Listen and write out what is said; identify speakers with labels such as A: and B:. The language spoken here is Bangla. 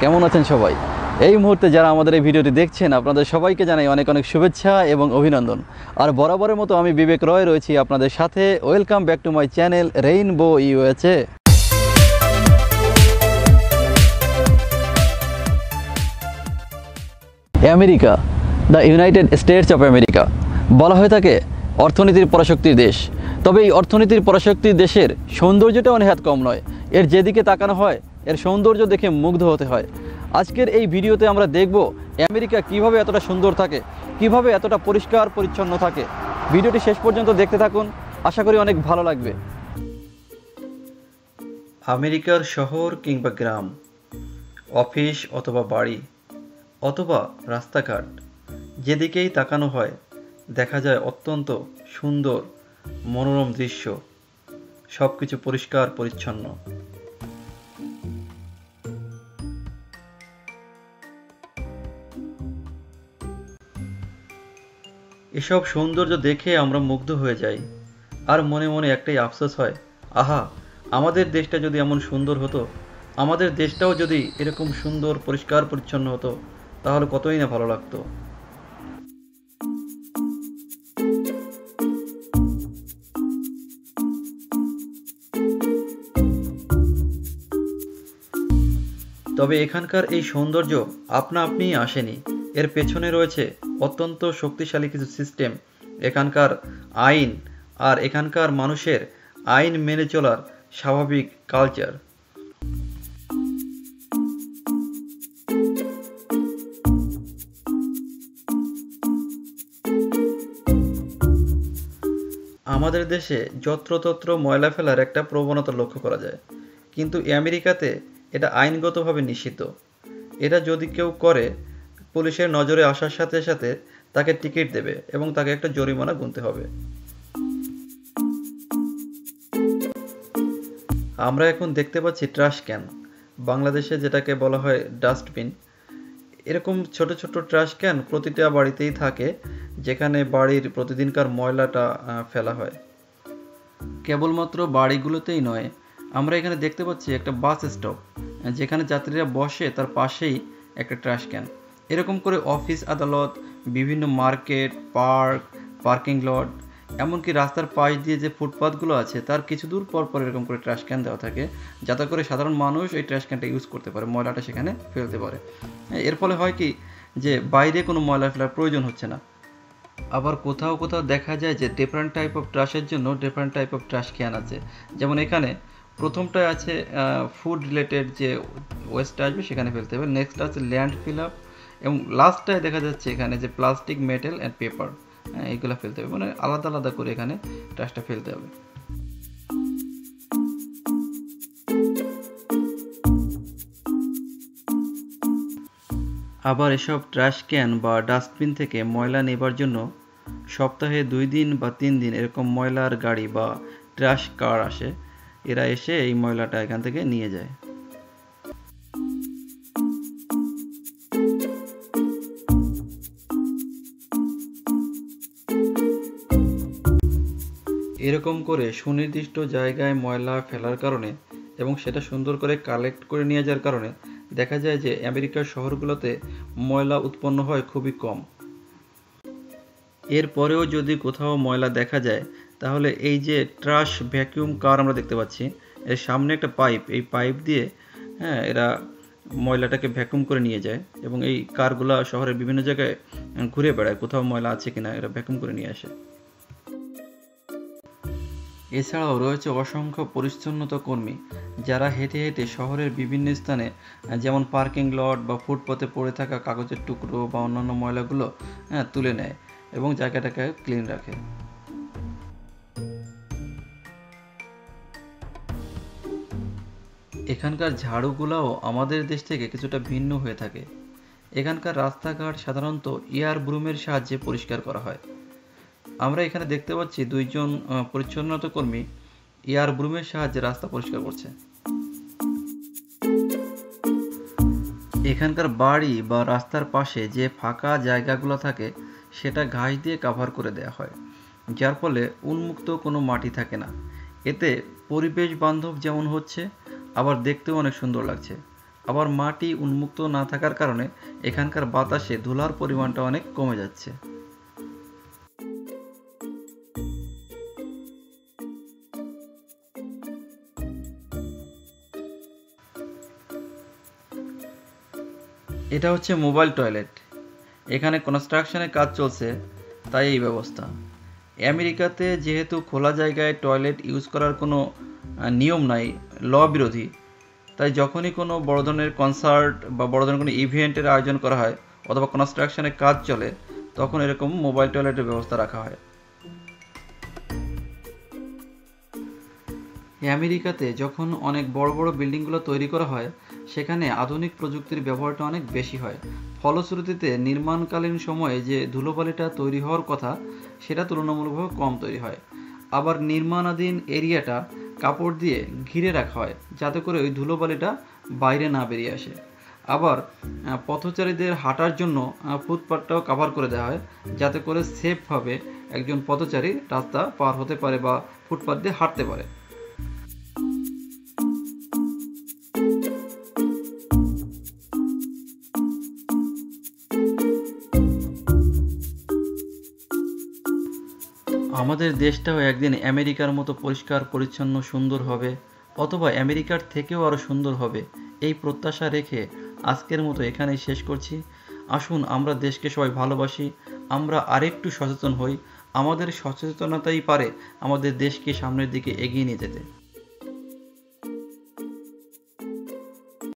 A: কেমন আছেন সবাই? এই মুহূর্তে যারা আমাদের এই ভিডিওটি দেখছেন, আপনাদের সবাইকে জানাই অনেক অনেক শুভেচ্ছা এবং অভিনন্দন। আর বরাবরের মতো আমি বিবেক রয় রয়েছি আপনাদের সাথে। Welcome back to my channel rainbow USA America, the United States of America. বলা হয়ে থাকে, অর্থনীতির পরাশক্তির দেশ। তবে এই অর্থনীতির পরাশক্তির দেশের সৌন্দর্যটাও নেহাত কম নয়। এর যেদিকে তাকানো হয় এর সৌন্দর্য দেখে মুগ্ধ হতে হয়। আজকের এই ভিডিওতে আমরা দেখব আমেরিকা কীভাবে এতটা সুন্দর থাকে, কীভাবে এতটা পরিষ্কার পরিচ্ছন্ন থাকে। ভিডিওটি শেষ পর্যন্ত দেখতে থাকুন, আশা করি অনেক ভালো লাগবে। আমেরিকার শহর কিংবা গ্রাম, অফিস অথবা বাড়ি, অথবা রাস্তাঘাট, যেদিকেই তাকানো হয়, দেখা যায় অত্যন্ত সুন্দর, মনোরম দৃশ্য সব কিছু পরিষ্কার পরিচ্ছন্ন। এসব সৌন্দর্য দেখে আমরা মুগ্ধ হয়ে যাই। আর মনে মনে একটাই আফসোস হয়, আহা, আমাদের দেশটা যদি এমন সুন্দর হতো, আমাদের দেশটাও যদি এরকম সুন্দর, পরিষ্কার, পরিচ্ছন্ন হতো, তাহলে কতই না ভালো লাগতো। তবে এখানকার এই সৌন্দর্য আপনা আপনিই আসেনি। এর পেছনে রয়েছে অত্যন্ত শক্তিশালী কিছু সিস্টেম এখানকার আইন আর এখানকার মানুষের আইন মেনে চলার স্বাভাবিক কালচার আমাদের দেশে যত্রতত্র ময়লা ফেলার একটা প্রবণতা লক্ষ্য করা যায়। কিন্তু আমেরিকাতে এটা আইনগতভাবে নিষিদ্ধ। এটা যদি কেউ করে পুলিশের নজরে আসার সাথে সাথে তাকে টিকিট দেবে এবং তাকে একটা জরিমানা গুনতে হবে। আমরা এখন দেখতে পাচ্ছি ট্রাশ ক্যান বাংলাদেশে যেটাকে বলা হয় ডাস্টবিন এরকম ছোট ছোট ট্রাশ ক্যান প্রতিটা বাড়িতেই থাকে, যেখানে বাড়ির প্রতিদিনকার ময়লাটা ফেলা হয়। কেবলমাত্র বাড়িগুলোতেই নয়, আমরা এখানে দেখতে পাচ্ছি একটা বাস স্টপ যেখানে যাত্রীরা বসে তার পাশেই একটা ট্রাশ ক্যান এরকম করে অফিস, আদালত, বিভিন্ন মার্কেট, পার্ক, পার্কিং লট, এমনকি রাস্তার পাশ দিয়ে যে ফুটপাথগুলো আছে, তার কিছু দূর পর পর এরকম করে ট্রাশ ক্যান দেওয়া থাকে, যাতে করে সাধারণ মানুষ এই ট্রাশ ক্যানটা ইউজ করতে পারে, ময়লাটা সেখানে ফেলতে পারে। এর ফলে হয় কি যে বাইরে কোনো ময়লা ফেলার প্রয়োজন হচ্ছে না। আবার কোথাও কোথাও দেখা যায় যে ডিফারেন্ট টাইপ অফ ট্রাশের জন্য different type of trash can আছে। যেমন এখানে প্রথমটায় আছে ফুড রিলেটেড যে ওয়েস্ট আসবে সেখানে ফেলতে হবে নেক্সট আছে ল্যান্ড ফিল আপ এবং লাস্টটায় দেখা যাচ্ছে এখানে যে প্লাস্টিক মেটেল অ্যান্ড পেপার এইগুলো ফেলতে হবে। মানে আলাদা আলাদা করে এখানে ট্রাশটা ফেলতে হবে। আবার এসব ট্রাশ ক্যান বা ডাস্টবিন থেকে ময়লা নেবার জন্য সপ্তাহে দুই দিন বা তিন দিন এরকম ময়লার গাড়ি বা ট্রাশ কার আসে, এরা এসে এই ময়লাটা এখান থেকে নিয়ে যায়। এরকম করে সুনির্দিষ্ট জায়গায় ময়লা ফেলার কারণে এবং সেটা সুন্দর করে কালেক্ট করে নিয়ে যাওয়ার কারণে দেখা যায় যে আমেরিকার শহরগুলোতে ময়লা উৎপন্ন হয় খুবই কম। এরপরেও যদি কোথাও ময়লা দেখা যায়, তাহলে এই যে ট্রাশ ভ্যাকিউম কার আমরা দেখতে পাচ্ছি, এর সামনে একটা পাইপ এই পাইপ দিয়ে হ্যাঁ এরা ময়লাটাকে ভ্যাকুম করে নিয়ে যায় এবং এই কারগুলা শহরের বিভিন্ন জায়গায় ঘুরে বেড়ায়, কোথাও ময়লা আছে কিনা, এরা ভ্যাকুম করে নিয়ে আসে। এছাড়াও রয়েছে অসংখ্য পরিচ্ছন্নতা কর্মী যারা হেঁটে হেঁটে শহরের বিভিন্ন স্থানে যেমন পার্কিং লট বা ফুটপথে পড়ে থাকা কাগজের টুকরো বা অন্যান্য ময়লাগুলো হ্যাঁ, তুলে নেয় এবং জায়গাটাকে ক্লিন রাখে। এখানকার ঝাড়ুগুলাও আমাদের দেশ থেকে কিছুটা ভিন্ন হয়ে থাকে। এখানকার রাস্তাঘাট সাধারণত এয়ার ব্রুমের সাহায্যে পরিষ্কার করা হয়। আমরা এখানে দেখতে পাচ্ছি দুইজন পরিচ্ছন্নতা কর্মী এয়ার ব্রুমের সাহায্যে রাস্তা পরিষ্কার করছে। এখানকার বাড়ি বা রাস্তার পাশে যে ফাঁকা জায়গাগুলো থাকে, সেটা ঘাস দিয়ে কাভার করে দেওয়া হয়, যার ফলে উন্মুক্ত কোনো মাটি থাকে না। এতে পরিবেশ বান্ধব যেমন হচ্ছে, আবার দেখতেও অনেক সুন্দর লাগছে। আবার মাটি উন্মুক্ত না থাকার কারণে এখানকার বাতাসে ধুলার পরিমাণটা অনেক কমে যাচ্ছে। এটা হচ্ছে মোবাইল টয়লেট। এখানে কনস্ট্রাকশনের কাজ চলছে, তাই এই ব্যবস্থা। আমেরিকাতে যেহেতু খোলা জায়গায় টয়লেট ইউজ করার কোনো নিয়ম নাই ল বিরোধী, তাই যখনই কোনো বড় ধরনের কনসার্ট বা বড় ধরনের কোনো ইভেন্টের আয়োজন করা হয় অথবা কনস্ট্রাকশনের কাজ চলে, তখন এরকম মোবাইল টয়লেটের ব্যবস্থা রাখা হয়। আমেরিকাতে যখন অনেক বড় বড় বিল্ডিংগুলো তৈরি করা হয় সেখানে আধুনিক প্রযুক্তির ব্যবহারটা অনেক বেশি হয়। ফলশ্রুতিতে নির্মাণকালীন সময়ে যে ধুলোবালিটা তৈরি হওয়ার কথা, সেটা তুলনামূলকভাবে কম তৈরি হয়। আবার নির্মাণাধীন এরিয়াটা কাপড় দিয়ে ঘিরে রাখা হয়, যাতে করে ওই ধুলোবালিটা বাইরে না বেরিয়ে আসে। আবার পথচারীদের হাঁটার জন্য ফুটপাথটাও কাভার করে দেওয়া হয়, যাতে করে সেফভাবে একজন পথচারী রাস্তা পার হতে পারে বা ফুটপাথ দিয়ে হাঁটতে পারে। আমাদের দেশটাও একদিন আমেরিকার মতো পরিষ্কার, পরিচ্ছন্ন, সুন্দর হবে অথবা আমেরিকার থেকেও আরও সুন্দর হবে। এই প্রত্যাশা রেখে আজকের মতো এখানেই শেষ করছি। আসুন, আমরা দেশকে সবাই ভালোবাসি, আমরা আরেকটু সচেতন হই। আমাদের সচেতনতাই পারে আমাদের দেশকে সামনের দিকে এগিয়ে নিয়ে যেতে।